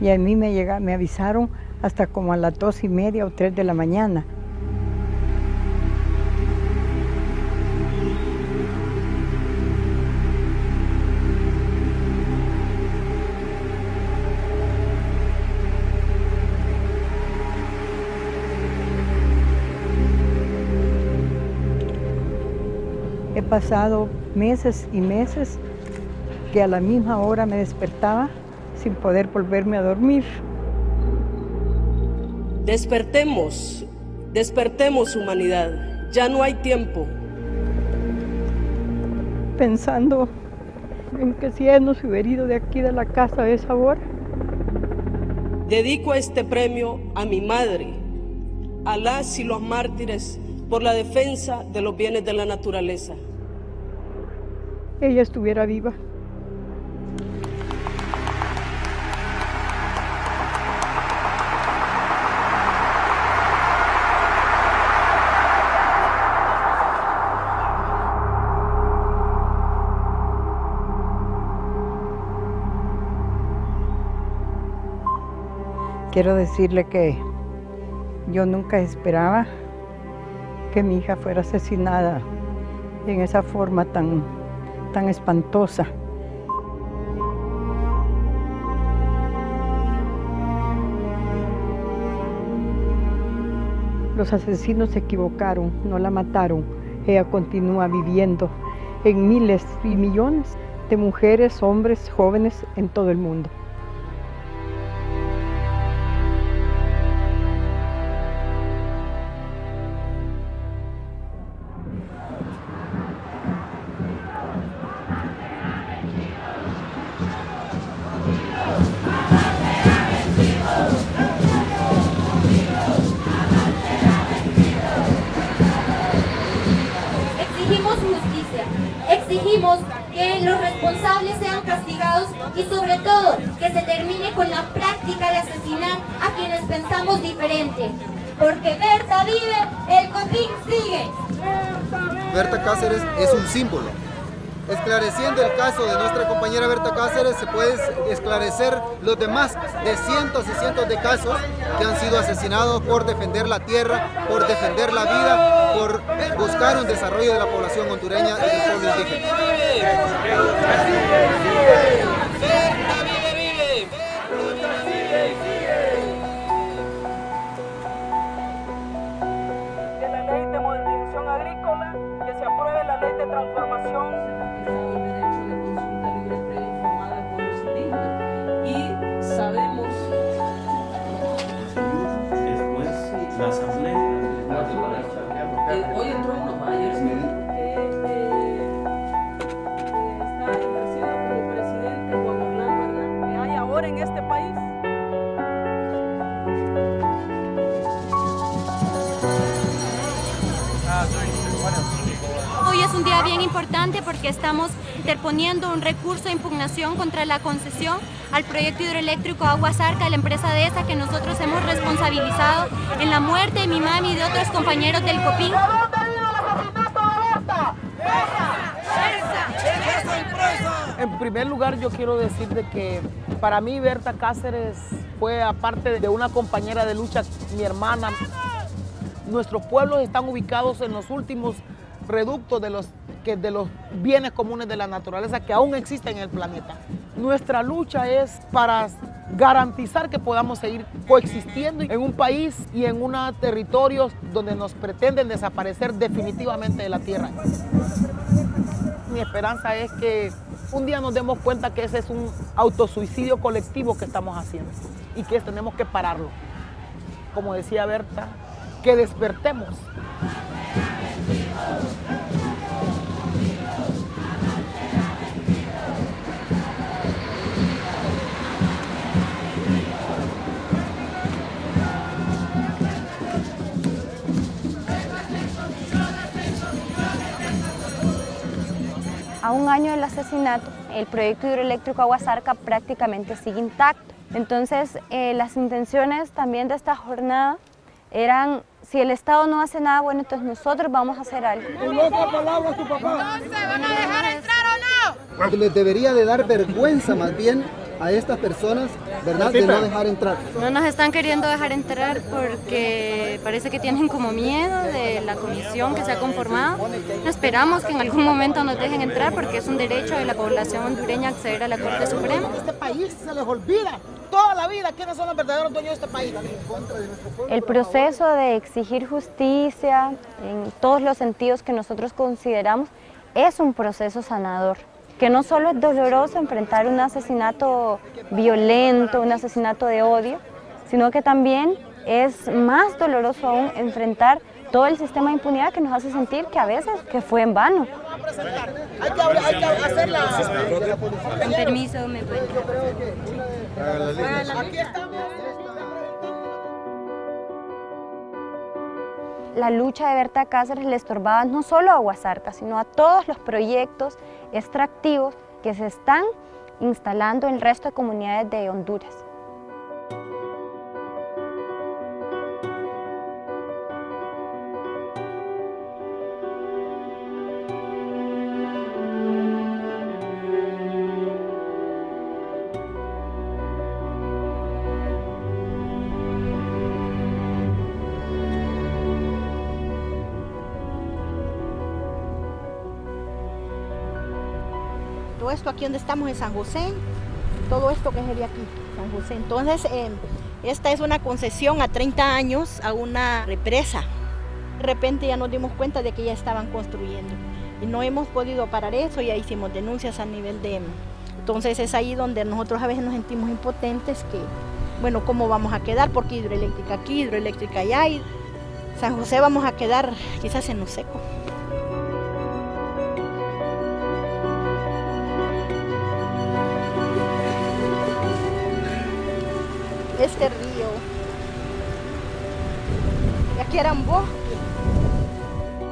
Y a mí me, llega, me avisaron hasta como a las dos y media o tres de la mañana. He pasado meses y meses que a la misma hora me despertaba sin poder volverme a dormir. Despertemos, despertemos humanidad, ya no hay tiempo. Pensando en que si él no se hubiera ido de aquí de la casa a esa hora. Dedico este premio a mi madre, a las y los mártires por la defensa de los bienes de la naturaleza. Ella estuviera viva. Quiero decirle que yo nunca esperaba que mi hija fuera asesinada en esa forma tan, tan espantosa. Los asesinos se equivocaron, no la mataron. Ella continúa viviendo en miles y millones de mujeres, hombres, jóvenes en todo el mundo. Quienes pensamos diferente. Porque Berta vive, el copín sigue. Berta Cáceres es un símbolo. Esclareciendo el caso de nuestra compañera Berta Cáceres, se puede esclarecer los demás de cientos y cientos de casos que han sido asesinados por defender la tierra, por defender la vida, por buscar un desarrollo de la población hondureña y del pueblo indígena. Hoy entró uno ayer que está ejerciendo como presidente Juan Orlando ¿verdad? que hay ahora en este país. Hoy es un día bien importante porque estamos interponiendo un recurso de impugnación contra la concesión al proyecto hidroeléctrico Agua Zarca de la empresa de esa que nosotros hemos responsabilizado en la muerte de mi mami y de otros compañeros del COPIN. En primer lugar, yo quiero decir de que para mí Berta Cáceres fue, aparte de una compañera de lucha, mi hermana. Nuestros pueblos están ubicados en los últimos reductos de los, que, de los bienes comunes de la naturaleza que aún existen en el planeta. Nuestra lucha es para garantizar que podamos seguir coexistiendo en un país y en unos territorios donde nos pretenden desaparecer definitivamente de la tierra. Mi esperanza es que un día nos demos cuenta que ese es un autosuicidio colectivo que estamos haciendo y que tenemos que pararlo. Como decía Berta, que despertemos. A un año del asesinato, el proyecto hidroeléctrico Aguasarca prácticamente sigue intacto. Entonces, eh, las intenciones también de esta jornada eran, si el Estado no hace nada bueno, entonces nosotros vamos a hacer algo. ¿van a dejar entrar o no? Les debería de dar vergüenza más bien a estas personas, ¿verdad? De no dejar entrar. No nos están queriendo dejar entrar porque parece que tienen como miedo de la comisión que se ha conformado. Esperamos que en algún momento nos dejen entrar porque es un derecho de la población hondureña acceder a la Corte Suprema. Este país se les olvida toda la vida quiénes son los verdaderos dueños de este país. El proceso de exigir justicia en todos los sentidos que nosotros consideramos es un proceso sanador que no solo es doloroso enfrentar un asesinato violento, un asesinato de odio, sino que también es más doloroso aún enfrentar todo el sistema de impunidad que nos hace sentir que a veces que fue en vano. Con permiso, me puede. La lucha de Berta Cáceres le estorbaba no solo a Aguasarca, sino a todos los proyectos extractivos que se están instalando en el resto de comunidades de Honduras. Esto aquí donde estamos en San José, todo esto que es de aquí, San José. Entonces, em, esta es una concesión a 30 años a una represa. De repente ya nos dimos cuenta de que ya estaban construyendo y no hemos podido parar eso, ya hicimos denuncias a nivel de... Entonces es ahí donde nosotros a veces nos sentimos impotentes que, bueno, ¿cómo vamos a quedar? Porque hidroeléctrica aquí, hidroeléctrica allá y San José vamos a quedar quizás en lo seco. Este río. Y aquí eran bosques.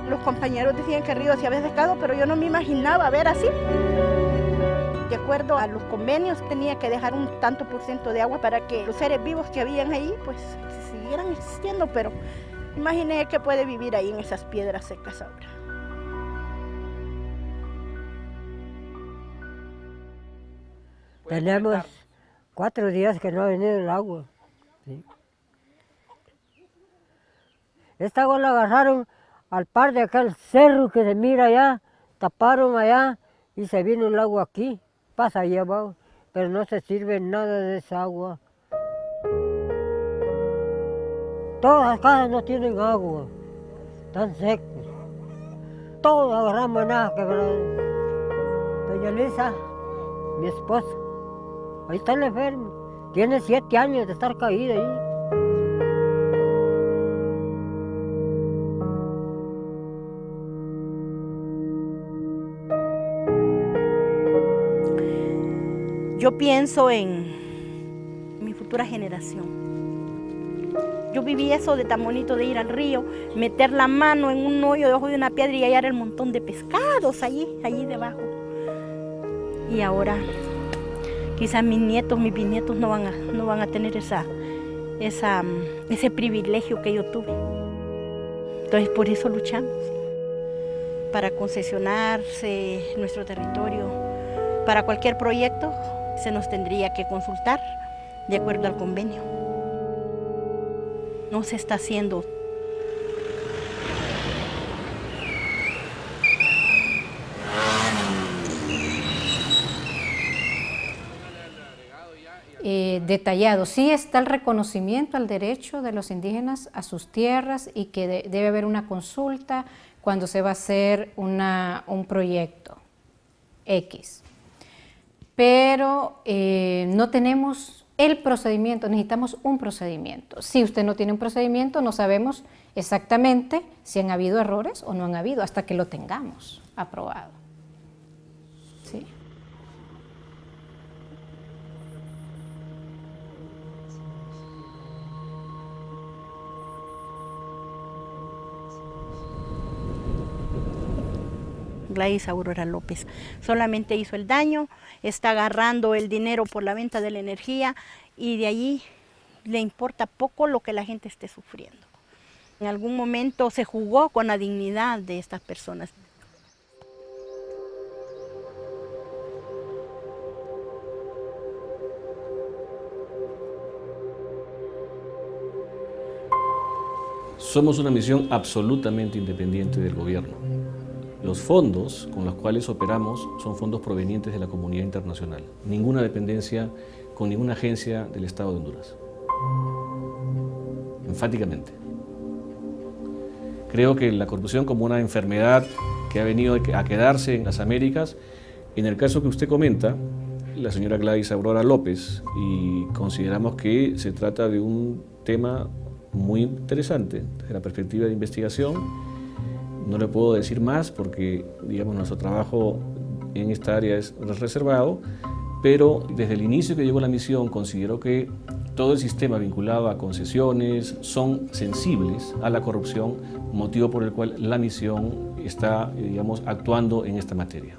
Los compañeros decían que el río se había secado, pero yo no me imaginaba ver así. De acuerdo a los convenios, tenía que dejar un tanto por ciento de agua para que los seres vivos que habían ahí, pues, siguieran existiendo, pero imaginé que puede vivir ahí en esas piedras secas ahora. Tenemos cuatro días que no ha venido el agua. Esta agua la agarraron al par de aquel cerro que se mira allá, taparon allá y se vino el agua aquí, pasa allá abajo, pero no se sirve nada de esa agua. Todas las casas no tienen agua, están secos. Todos agarramos nada quebrado. Doña Luisa, mi esposa, ahí está el enfermo, tiene siete años de estar caída ahí. Yo pienso en mi futura generación. Yo viví eso de tan bonito de ir al río, meter la mano en un hoyo debajo de una piedra y hallar el montón de pescados allí, allí debajo. Y ahora quizás mis nietos, mis bisnietos no van a, no van a tener esa, esa, ese privilegio que yo tuve. Entonces por eso luchamos, para concesionarse nuestro territorio, para cualquier proyecto se nos tendría que consultar de acuerdo al convenio. No se está haciendo. Eh, detallado. Sí está el reconocimiento al derecho de los indígenas a sus tierras y que debe haber una consulta cuando se va a hacer un proyecto X pero eh, no tenemos el procedimiento, necesitamos un procedimiento. Si usted no tiene un procedimiento, no sabemos exactamente si han habido errores o no han habido, hasta que lo tengamos aprobado. Gladys Aurora López. Solamente hizo el daño, está agarrando el dinero por la venta de la energía y de allí le importa poco lo que la gente esté sufriendo. En algún momento se jugó con la dignidad de estas personas. Somos una misión absolutamente independiente del gobierno. Los fondos con los cuales operamos son fondos provenientes de la comunidad internacional. Ninguna dependencia con ninguna agencia del Estado de Honduras. Enfáticamente. Creo que la corrupción como una enfermedad que ha venido a quedarse en las Américas, en el caso que usted comenta, la señora Gladys Aurora López, y consideramos que se trata de un tema muy interesante desde la perspectiva de investigación. No le puedo decir más porque, digamos, nuestro trabajo en esta área es reservado, pero desde el inicio que llegó la misión consideró que todo el sistema vinculado a concesiones son sensibles a la corrupción, motivo por el cual la misión está, digamos, actuando en esta materia.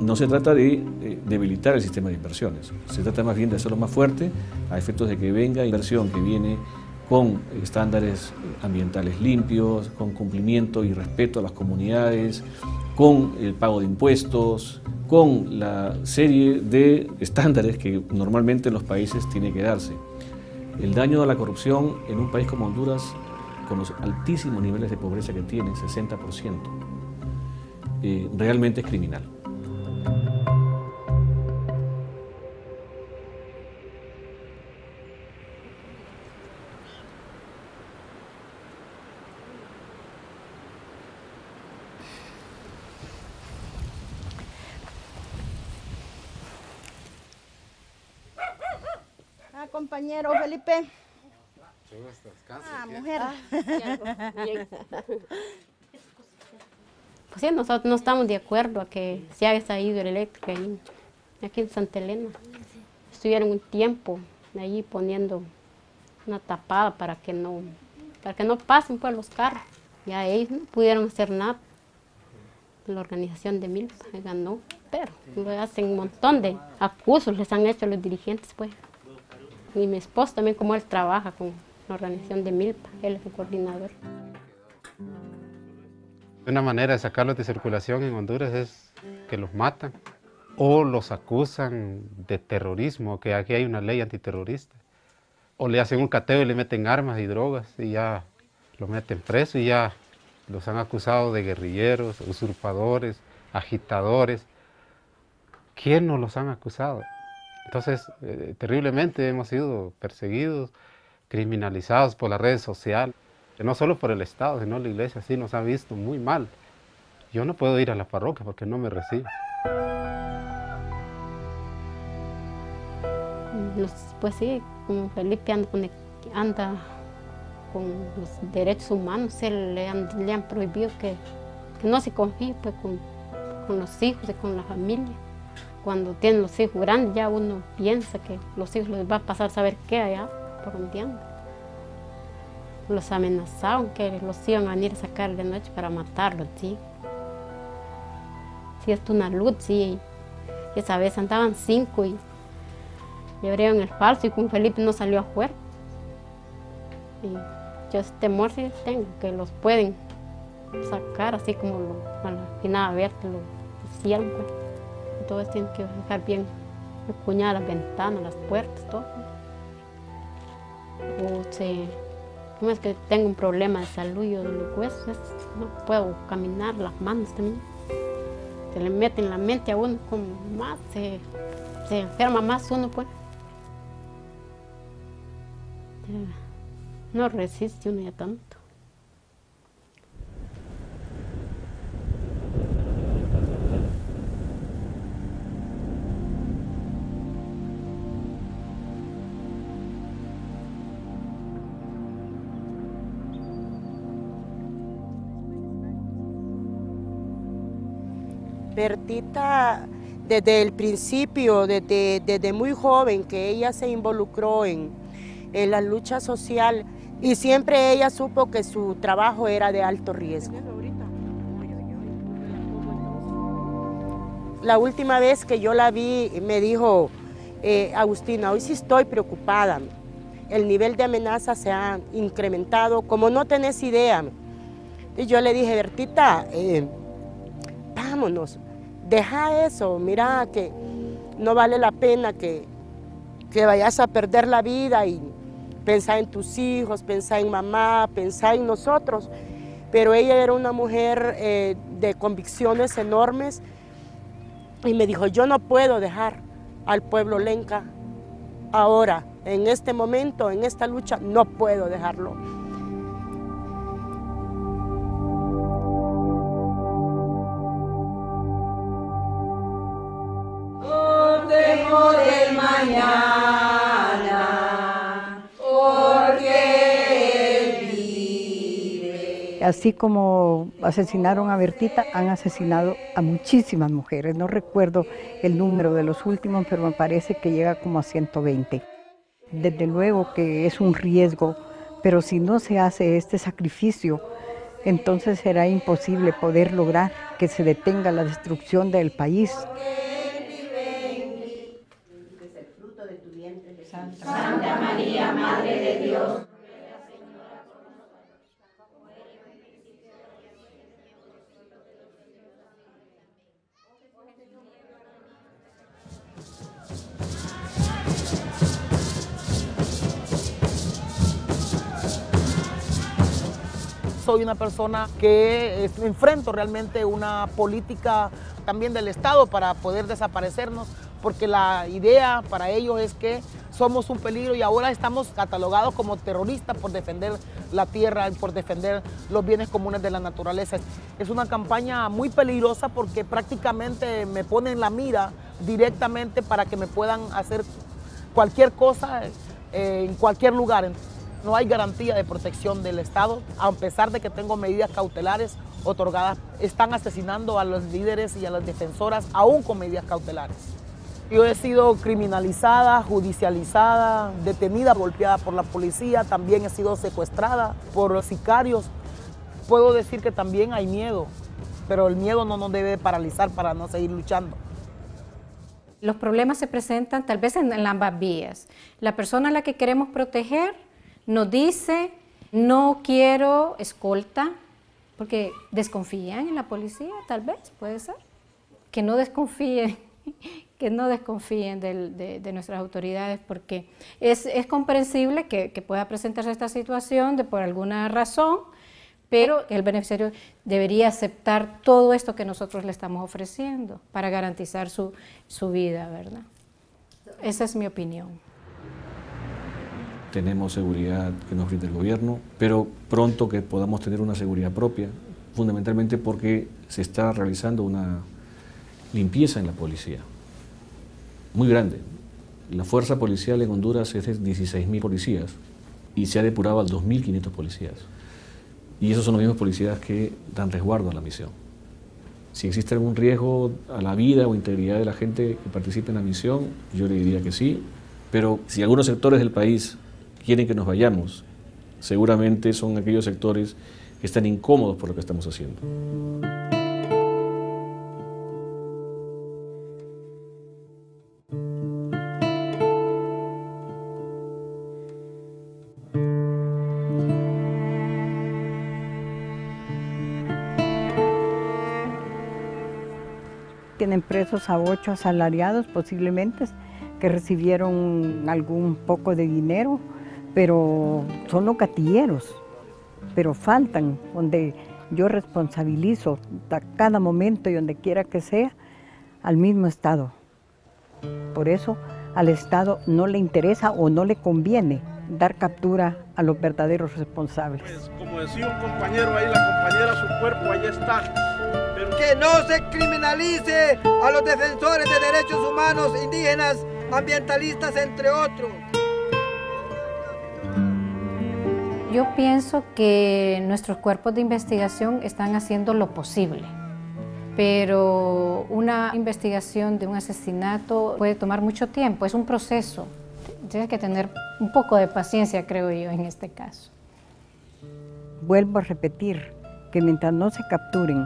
No se trata de debilitar el sistema de inversiones, se trata más bien de hacerlo más fuerte a efectos de que venga inversión que viene con estándares ambientales limpios, con cumplimiento y respeto a las comunidades, con el pago de impuestos, con la serie de estándares que normalmente en los países tiene que darse. El daño a la corrupción en un país como Honduras, con los altísimos niveles de pobreza que tiene, 60%, eh, realmente es criminal. Compañero Felipe. Ah, mujer. Pues sí, nosotros no estamos de acuerdo a que se haga esa hidroeléctrica ahí, aquí en Santa Elena. Estuvieron un tiempo ahí poniendo una tapada para que no, para que no pasen pues los carros. Ya ellos no pudieron hacer nada. La organización de Milpa ganó, pero hacen un montón de acusos, les han hecho los dirigentes pues. Y mi esposo también, como él trabaja con la organización de Milpa, él es el coordinador. Una manera de sacarlos de circulación en Honduras es que los matan o los acusan de terrorismo, que aquí hay una ley antiterrorista. O le hacen un cateo y le meten armas y drogas y ya los meten preso y ya los han acusado de guerrilleros, usurpadores, agitadores. ¿Quién no los han acusado? Entonces, eh, terriblemente hemos sido perseguidos, criminalizados por las redes sociales, no solo por el Estado, sino la iglesia, sí nos ha visto muy mal. Yo no puedo ir a la parroquia porque no me recibe. Pues sí, como Felipe anda con, los derechos humanos, le, han, prohibido que, no se confíe pues, con los hijos y con la familia cuando tienen los hijos grandes, ya uno piensa que los hijos les va a pasar a saber qué allá por un tiempo. Los amenazaron que los iban a venir a sacar de noche para matarlos, sí. Sí, es una luz, sí. Esa vez andaban cinco y le abrieron el falso y con Felipe no salió afuera. Y yo ese temor sí tengo, que los pueden sacar así como lo, a la final abierta lo hicieron. Pues todo tiene que dejar bien empuñadas las ventanas, las puertas, todo. O se, no es que tengo un problema de salud yo de los huesos, no puedo caminar, las manos también. Se le mete en la mente a uno como más, se, se enferma más uno pues. No resiste uno ya tanto. Bertita, desde el principio, desde, muy joven, que ella se involucró en, la lucha social y siempre ella supo que su trabajo era de alto riesgo. La última vez que yo la vi me dijo, eh, Agustina, hoy sí estoy preocupada. El nivel de amenaza se ha incrementado, como no tenés idea. Y yo le dije, Bertita, eh, vámonos, deja eso, mira que no vale la pena que, que vayas a perder la vida y pensá en tus hijos, pensá en mamá, pensá en nosotros. Pero ella era una mujer eh, de convicciones enormes y me dijo, yo no puedo dejar al pueblo lenca ahora, en este momento, en esta lucha, no puedo dejarlo. Así como asesinaron a Bertita, han asesinado a muchísimas mujeres. No recuerdo el número de los últimos, pero me parece que llega como a 120. Desde luego que es un riesgo, pero si no se hace este sacrificio, entonces será imposible poder lograr que se detenga la destrucción del país. Soy una persona que enfrento realmente una política también del Estado para poder desaparecernos, porque la idea para ellos es que somos un peligro y ahora estamos catalogados como terroristas por defender la tierra y por defender los bienes comunes de la naturaleza. Es una campaña muy peligrosa porque prácticamente me ponen la mira directamente para que me puedan hacer cualquier cosa eh, en cualquier lugar. No hay garantía de protección del Estado, a pesar de que tengo medidas cautelares otorgadas. Están asesinando a los líderes y a las defensoras aún con medidas cautelares. Yo he sido criminalizada, judicializada, detenida, golpeada por la policía, también he sido secuestrada por sicarios. Puedo decir que también hay miedo, pero el miedo no nos debe paralizar para no seguir luchando. Los problemas se presentan tal vez en, ambas vías. La persona a la que queremos proteger nos dice, no quiero escolta, porque desconfían en la policía, tal vez, puede ser. Que no desconfíen que no desconfíen de, nuestras autoridades porque es, comprensible que, pueda presentarse esta situación de por alguna razón, pero el beneficiario debería aceptar todo esto que nosotros le estamos ofreciendo para garantizar su, su vida, ¿verdad? Esa es mi opinión. Tenemos seguridad que nos brinda el gobierno, pero pronto que podamos tener una seguridad propia, fundamentalmente porque se está realizando una limpieza en la policía muy grande. La fuerza policial en Honduras es de 16.000 policías y se ha depurado a 2.500 policías. Y esos son los mismos policías que dan resguardo a la misión. Si existe algún riesgo a la vida o integridad de la gente que participe en la misión, yo le diría que sí, pero si algunos sectores del país quieren que nos vayamos, seguramente son aquellos sectores que están incómodos por lo que estamos haciendo. tienen presos a ocho asalariados posiblemente que recibieron algún poco de dinero, pero son los gatilleros, pero faltan, donde yo responsabilizo a cada momento y donde quiera que sea al mismo Estado. Por eso al Estado no le interesa o no le conviene dar captura a los verdaderos responsables. Pues, como decía un compañero ahí, la compañera, su cuerpo ahí está que no se criminalice a los defensores de derechos humanos indígenas, ambientalistas, entre otros. Yo pienso que nuestros cuerpos de investigación están haciendo lo posible, pero una investigación de un asesinato puede tomar mucho tiempo, es un proceso. Tienes que tener un poco de paciencia, creo yo, en este caso. Vuelvo a repetir que mientras no se capturen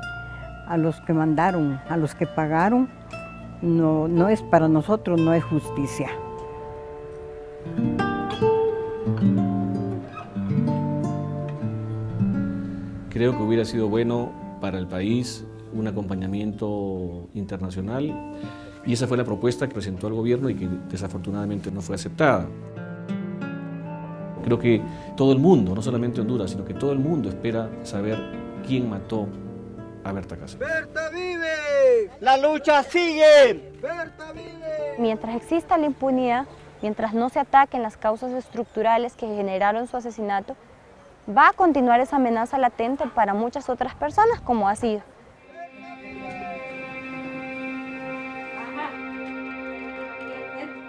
a los que mandaron, a los que pagaron, no, no es para nosotros, no es justicia. Creo que hubiera sido bueno para el país un acompañamiento internacional y esa fue la propuesta que presentó el gobierno y que desafortunadamente no fue aceptada. Creo que todo el mundo, no solamente Honduras, sino que todo el mundo espera saber quién mató a Berta Cáceres. ¡Berta vive! ¡La lucha sigue! ¡Berta vive! Mientras exista la impunidad, mientras no se ataquen las causas estructurales que generaron su asesinato, va a continuar esa amenaza latente para muchas otras personas como ha sido.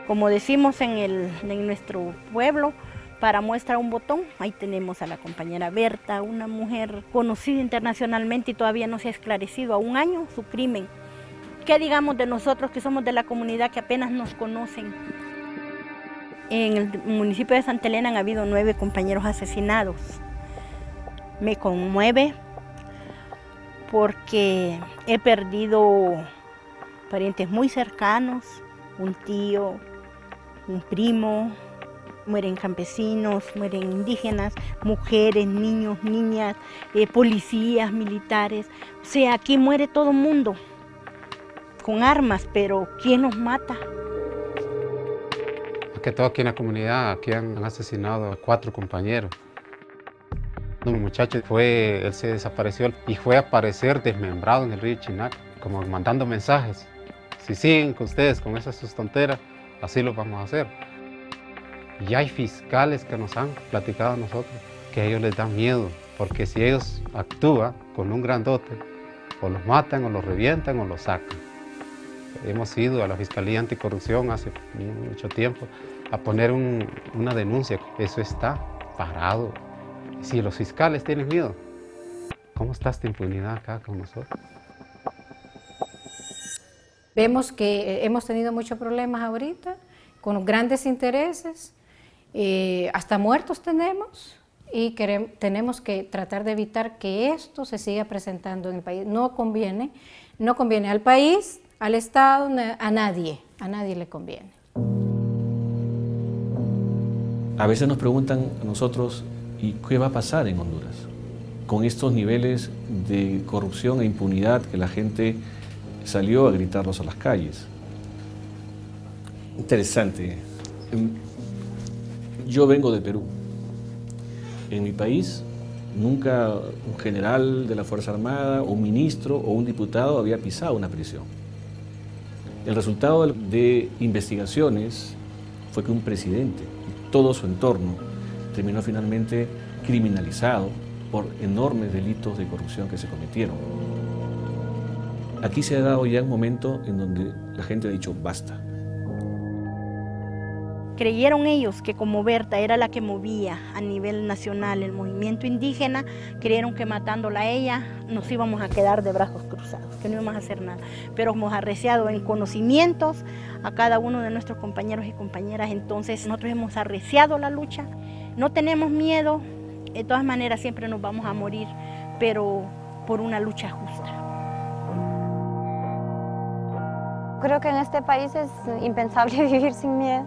Como decimos en, el, en nuestro pueblo, para muestra un botón, ahí tenemos a la compañera Berta, una mujer conocida internacionalmente y todavía no se ha esclarecido a un año su crimen. ¿Qué digamos de nosotros que somos de la comunidad que apenas nos conocen? En el municipio de Santa Elena han habido nueve compañeros asesinados. Me conmueve porque he perdido parientes muy cercanos, un tío, un primo, mueren campesinos, mueren indígenas, mujeres, niños, niñas, eh, policías, militares. O sea, aquí muere todo el mundo con armas, pero ¿quién los mata? Que todo aquí en la comunidad, aquí han, asesinado a cuatro compañeros. Un muchacho fue, él se desapareció y fue a aparecer desmembrado en el río Chinac, como mandando mensajes. Si siguen ustedes con esas sus tonteras, así lo vamos a hacer. Y hay fiscales que nos han platicado a nosotros que a ellos les da miedo, porque si ellos actúan con un grandote, o los matan, o los revientan, o los sacan. Hemos ido a la Fiscalía Anticorrupción hace mucho tiempo a poner una denuncia. Eso está parado. Si los fiscales tienen miedo, ¿cómo está esta impunidad acá con nosotros? Vemos que eh, hemos tenido muchos problemas ahorita, con grandes intereses, eh, hasta muertos tenemos, y queremos, tenemos que tratar de evitar que esto se siga presentando en el país. No conviene, no conviene al país, al Estado, a nadie, a nadie le conviene. A veces nos preguntan a nosotros, ¿y qué va a pasar en Honduras? Con estos niveles de corrupción e impunidad que la gente salió a gritarlos a las calles. Interesante. Em, yo vengo de Perú. En mi país nunca un general de la Fuerza Armada, un ministro o un diputado había pisado una prisión. El resultado de investigaciones fue que un presidente todo su entorno terminó finalmente criminalizado por enormes delitos de corrupción que se cometieron. Aquí se ha dado ya un momento en donde la gente ha dicho basta. Creyeron ellos que como Berta era la que movía a nivel nacional el movimiento indígena, creyeron que matándola a ella nos íbamos a quedar de brazos cruzados, que no íbamos a hacer nada. Pero hemos arreciado en conocimientos, a cada uno de nuestros compañeros y compañeras. Entonces nosotros hemos arreciado la lucha, no tenemos miedo, de todas maneras siempre nos vamos a morir, pero por una lucha justa. Creo que en este país es impensable vivir sin miedo.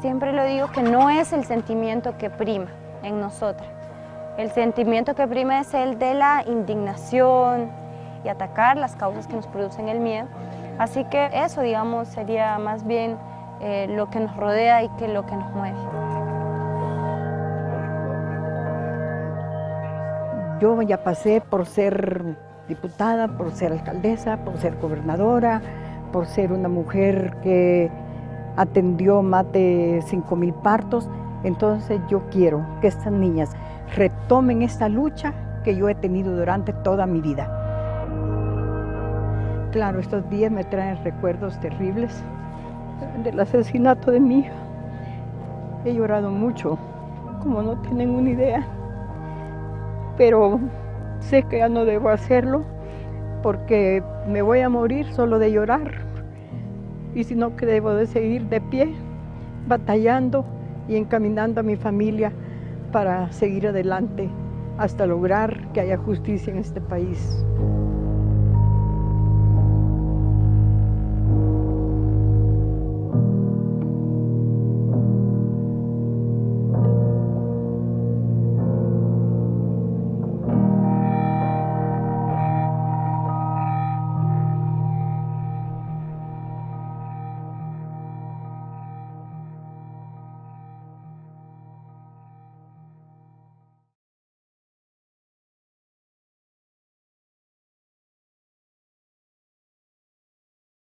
Siempre lo digo que no es el sentimiento que prima en nosotras. El sentimiento que prima es el de la indignación y atacar las causas que nos producen el miedo Así que eso, digamos, sería más bien eh, lo que nos rodea y que lo que nos mueve. Yo ya pasé por ser diputada, por ser alcaldesa, por ser gobernadora, por ser una mujer que atendió más de 5 mil partos. Entonces yo quiero que estas niñas retomen esta lucha que yo he tenido durante toda mi vida. Claro, estos días me traen recuerdos terribles del asesinato de mi hija. He llorado mucho, como no tienen una idea. Pero sé que ya no debo hacerlo porque me voy a morir solo de llorar. Y si no, que debo de seguir de pie, batallando y encaminando a mi familia para seguir adelante hasta lograr que haya justicia en este país.